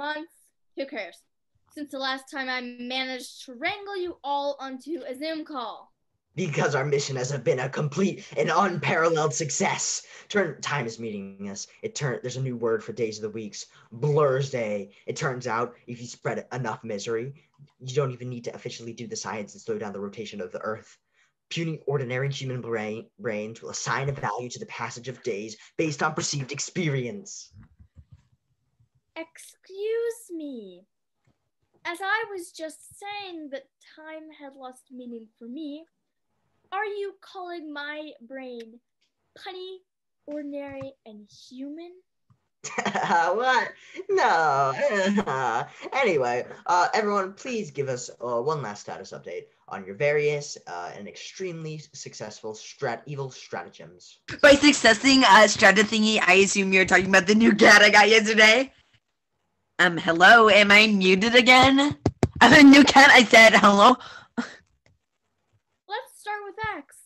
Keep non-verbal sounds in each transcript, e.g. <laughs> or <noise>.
months, who cares? Since the last time I managed to wrangle you all onto a Zoom call. Because our mission has been a complete and unparalleled success. Turn time is meeting us. It turn there's a new word for days of the weeks. Blur's day. It turns out if you spread enough misery, you don't even need to officially do the science and slow down the rotation of the Earth. Puny ordinary human brain, brains will assign a value to the passage of days based on perceived experience. Excuse me. As I was just saying that time had lost meaning for me, are you calling my brain punny, ordinary, and human? <laughs> what? No. <laughs> anyway, uh, everyone, please give us uh, one last status update on your various uh, and extremely successful strat evil stratagems. By successing uh, strata thingy, I assume you're talking about the new cat I got yesterday. Um, hello, am I muted again? I'm a new cat. I said hello. Let's start with X.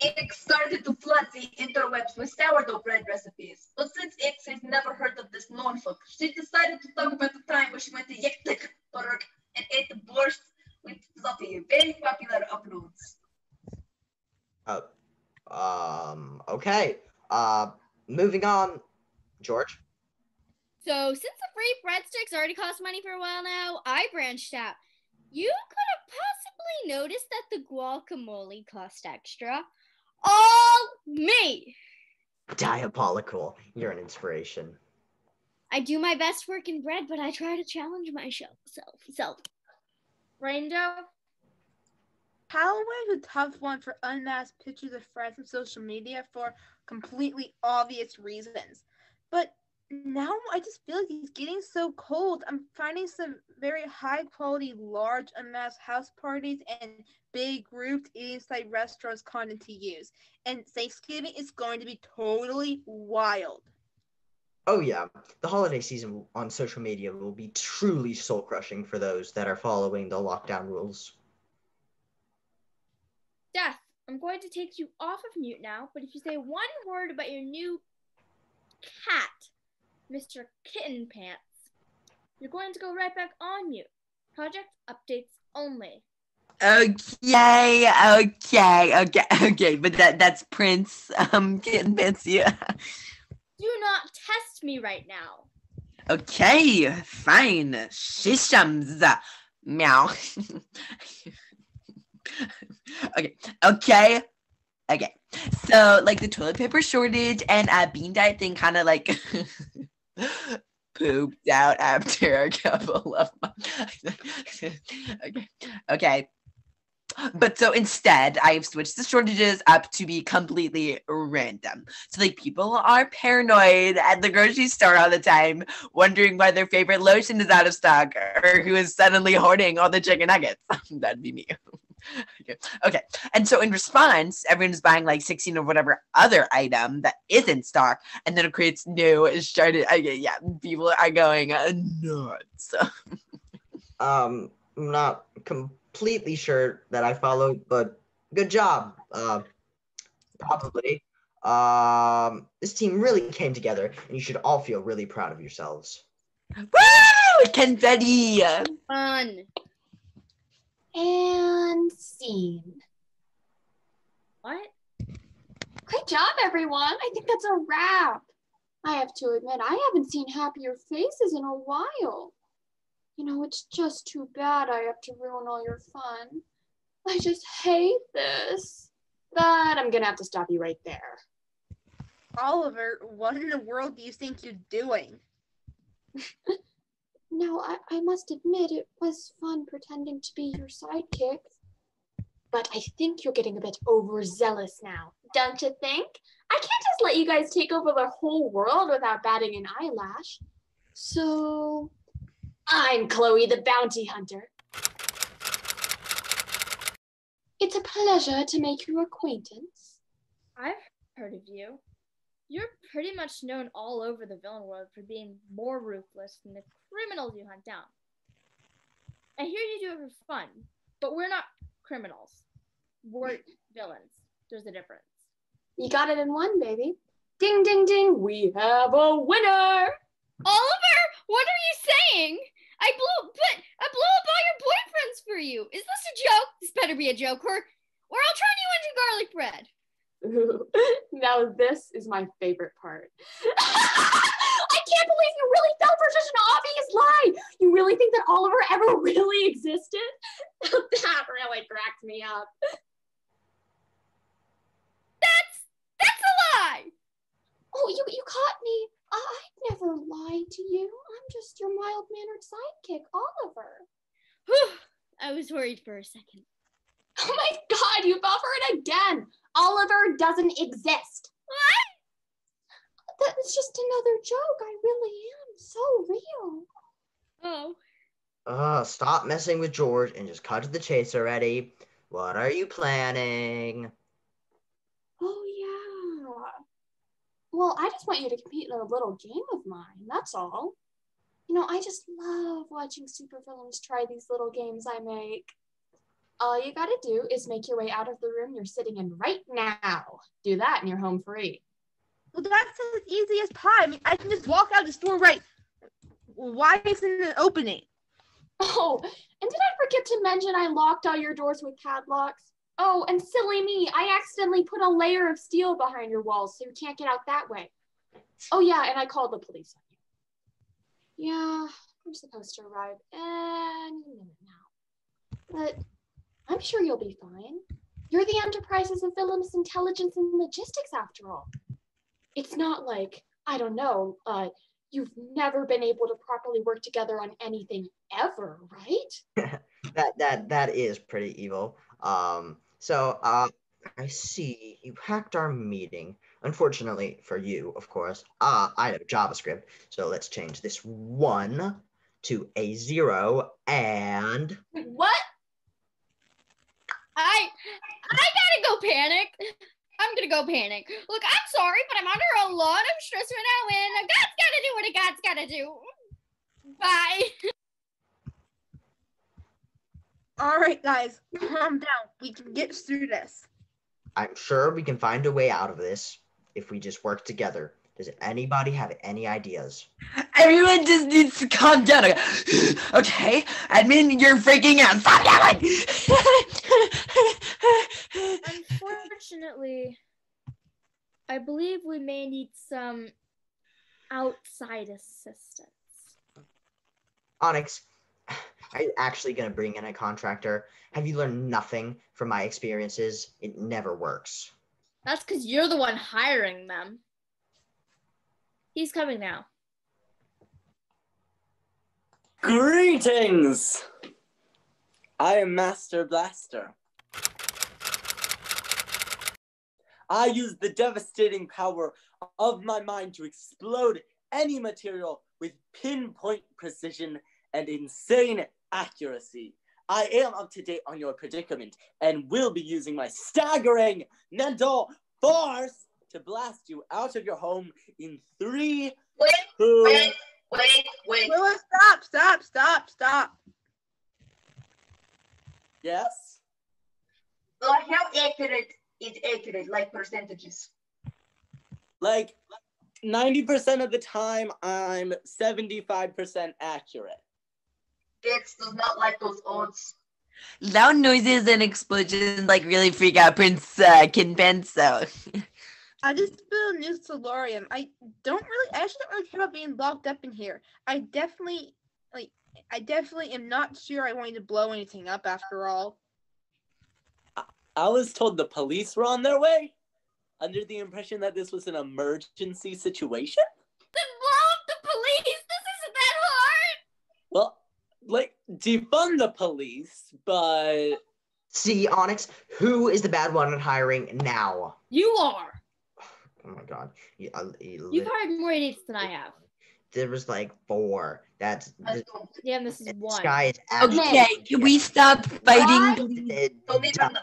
X started to flood the interwebs with sourdough bread recipes. But since X has never heard of this Norfolk, she decided to talk about the time when she went to Yekaterinburg and ate the borscht with Fluffy. Very popular uploads. Uh, um, okay. Uh, moving on, George. So, since the free breadsticks already cost money for a while now, I branched out. You could have possibly noticed that the guacamole cost extra. All me! Diabolical. You're an inspiration. I do my best work in bread, but I try to challenge myself. Self, self. Halloween is a tough one for unmasked pictures of friends on social media for completely obvious reasons. But now I just feel like it's getting so cold. I'm finding some very high quality, large unmasked house parties and big groups inside restaurants content to use. And Thanksgiving is going to be totally wild. Oh yeah, the holiday season on social media will be truly soul crushing for those that are following the lockdown rules. Death, I'm going to take you off of mute now, but if you say one word about your new cat, Mr. Kitten Pants, you're going to go right back on mute. Project updates only. Okay, okay, okay, <laughs> okay. But that that's Prince um Kitten Pants. <laughs> Yeah. Do not test me right now. Okay, fine. Shishams. Meow. <laughs> okay, okay, okay. So, like the toilet paper shortage and uh, bean diet thing kind of like <laughs> pooped out after a couple of months. <laughs> okay, okay. But so instead, I've switched the shortages up to be completely random. So, like, people are paranoid at the grocery store all the time, wondering why their favorite lotion is out of stock or who is suddenly hoarding all the chicken nuggets. <laughs> That'd be me. <laughs> okay. okay. And so, in response, everyone's buying like 16 or whatever other item that is in stock, and then it creates new started. Okay, yeah, people are going uh, nuts. <laughs> Um, I'm not completely sure that I followed, but good job. Uh, probably. Um, this team really came together, and you should all feel really proud of yourselves. Woo! Confetti! Fun. And scene. What? Great job, everyone. I think that's a wrap. I have to admit, I haven't seen happier faces in a while. You know, it's just too bad I have to ruin all your fun. I just hate this. But I'm gonna have to stop you right there. Oliver, what in the world do you think you're doing? <laughs> No, I, I must admit it was fun pretending to be your sidekick. But I think you're getting a bit overzealous now, don't you think? I can't just let you guys take over the whole world without batting an eyelash. So, I'm Chloe the Bounty Hunter. It's a pleasure to make your acquaintance. I've heard of you. You're pretty much known all over the villain world for being more ruthless than the criminals you hunt down. I hear you do it for fun, but we're not criminals. We're villains. There's a difference. You got it in one, baby. Ding, ding, ding. We have a winner. Oliver, what are you saying? I blew, but I blew up all your boyfriends for you. Is this a joke? This better be a joke, or, or I'll turn you into garlic bread. <laughs> now this is my favorite part. <laughs> <laughs> I can't believe you really fell for such an obvious lie. You really think that Oliver ever really existed? that really cracked me up. That's that's a lie. Oh, you you caught me. I I'd never lied to you. I'm just your mild mannered sidekick, Oliver. Whew, I was worried for a second. Oh my god, you fell for it again. Oliver doesn't exist. What? That's just another joke. I really am so real. Oh, Uh, stop messing with George and just cut to the chase already. What are you planning? Oh yeah. Well, I just want you to compete in a little game of mine. That's all. You know, I just love watching supervillains try these little games I make. All you gotta do is make your way out of the room you're sitting in right now. Do that and you're home free. Well, that's as easy as pie. I mean, I can just walk out the store right. Why isn't it opening? Oh, and did I forget to mention I locked all your doors with padlocks? Oh, and silly me, I accidentally put a layer of steel behind your walls so you can't get out that way. Oh, yeah, and I called the police on you. Yeah, I'm supposed to arrive any minute now. But I'm sure you'll be fine. You're the Enterprises of Villainous Intelligence and Logistics, after all. It's not like, I don't know, uh, you've never been able to properly work together on anything ever, right? <laughs> That that that is pretty evil. Um, so uh, I see you hacked our meeting. Unfortunately for you, of course. Uh, I have JavaScript, so let's change this one to a zero and What? I I gotta go panic. I'm gonna go panic. Look, I'm sorry, but I'm under a lot of stress right now, and God's gotta do what a God's gotta do. Bye. <laughs> All right, guys, calm down. We can get through this. I'm sure we can find a way out of this if we just work together. Does anybody have any ideas? Everyone just needs to calm down. Okay, <gasps> okay? admin, you're freaking out. Stop yelling. <laughs> Unfortunately, I believe we may need some outside assistance. Onyx, <sighs> are you actually going to bring in a contractor? Have you learned nothing from my experiences? It never works. That's because you're the one hiring them. He's coming now. Greetings! I am Master Blaster. I use the devastating power of my mind to explode any material with pinpoint precision and insane accuracy. I am up to date on your predicament and will be using my staggering mental force to blast you out of your home in three, Wait, two, wait, wait, wait. Wait, wait, stop, stop, stop, stop. yes? Like how accurate is accurate, like percentages? Like 90% of the time, I'm 75% accurate. Dex does not like those odds. Loud noises and explosions like really freak out Prince uh, Kid Benzo. I just built a new solarium. I don't really, I actually don't really care about being locked up in here. I definitely, like, I definitely am not sure I wanted to blow anything up after all. I was told the police were on their way, under the impression that this was an emergency situation. Then blow up the police. This isn't that hard. Well, like, defund the police, but See, Onyx, who is the bad one at hiring now? You are. Oh my god. You, uh, you You've hired more idiots than I have. there was like four. That's I this, don't. Yeah, this is this one. guy is actually Okay, can we stop fighting? please? It- Don't even.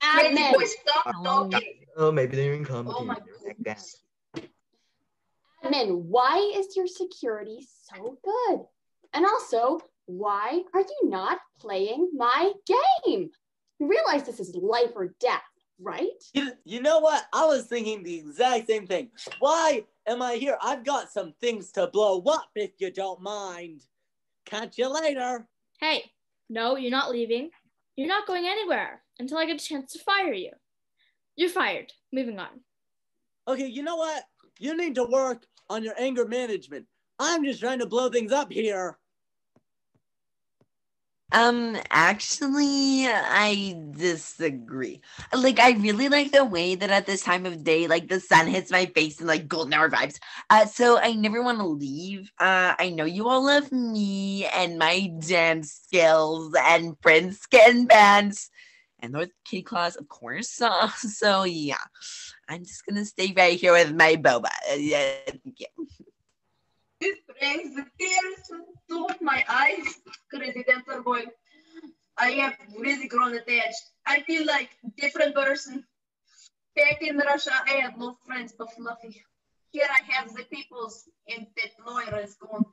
Crazy Admin. boy, stop Oh, talking. Oh, maybe they didn't come. Oh to my you. Like that. Admin, why is your security so good? And also, why are you not playing my game? You realize this is life or death. right? You, you know what? I was thinking the exact same thing. Why am I here? I've got some things to blow up if you don't mind. Catch you later. Hey, no, you're not leaving. You're not going anywhere until I get a chance to fire you. You're fired. Moving on. Okay, you know what? You need to work on your anger management. I'm just trying to blow things up here. Um, actually, I disagree. Like, I really like the way that at this time of day, like the sun hits my face and like golden hour vibes. Uh, so I never want to leave. Uh, I know you all love me and my dance skills and Prince skin Bands and North Kitty Claws, of course. So, <laughs> so yeah, I'm just gonna stay right here with my boba. Uh, <laughs> yeah. This brings the tears to my eyes. Crazy dancer boy. I have really grown attached. I feel like a different person. Back in Russia, I had no friends but Fluffy. Here I have the peoples, and that lawyer is gone.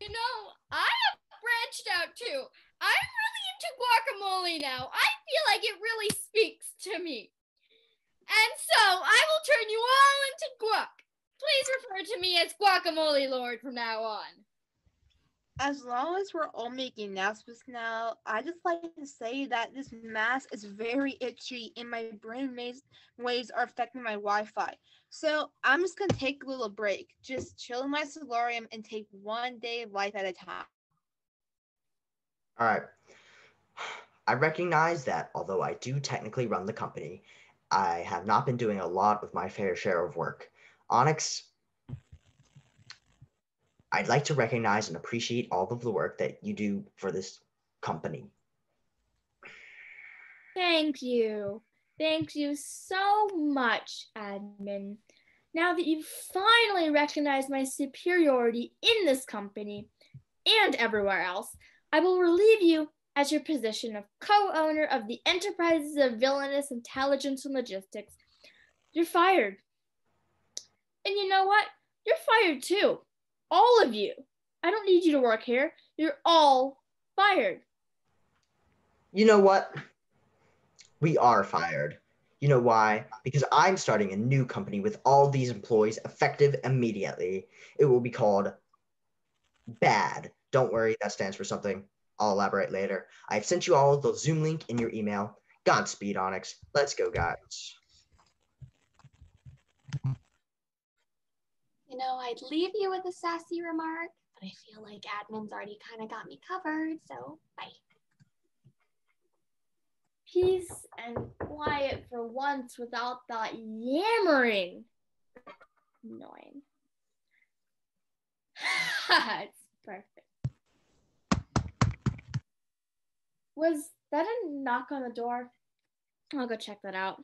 You know, I have branched out too. I'm really into guacamole now. I feel like it really speaks to me. And so I will turn you all into guac. Please refer to me as Guacamole Lord from now on. As long as we're all making announcements now, I just like to say that this mask is very itchy and my brain waves, waves are affecting my Wi-Fi. So I'm just gonna take a little break, just chill in my solarium and take one day of life at a time. All right. I recognize that although I do technically run the company, I have not been doing a lot with my fair share of work. Onyx, I'd like to recognize and appreciate all of the work that you do for this company. Thank you. Thank you so much, admin. Now that you've finally recognized my superiority in this company and everywhere else, I will relieve you as your position of co-owner of the enterprises of villainous intelligence and logistics. You're fired. And you know what? You're fired too. All of you. I don't need you to work here. You're all fired. You know what? We are fired. You know why? Because I'm starting a new company with all these employees effective immediately. It will be called BAD. Don't worry, that stands for something. I'll elaborate later. I've sent you all the Zoom link in your email. Godspeed, Onyx. Let's go, guys. You know, I'd leave you with a sassy remark, but I feel like admin's already kind of got me covered, so bye. Peace and quiet for once without that yammering. Annoying. <sighs> it's perfect. Was that a knock on the door? I'll go check that out.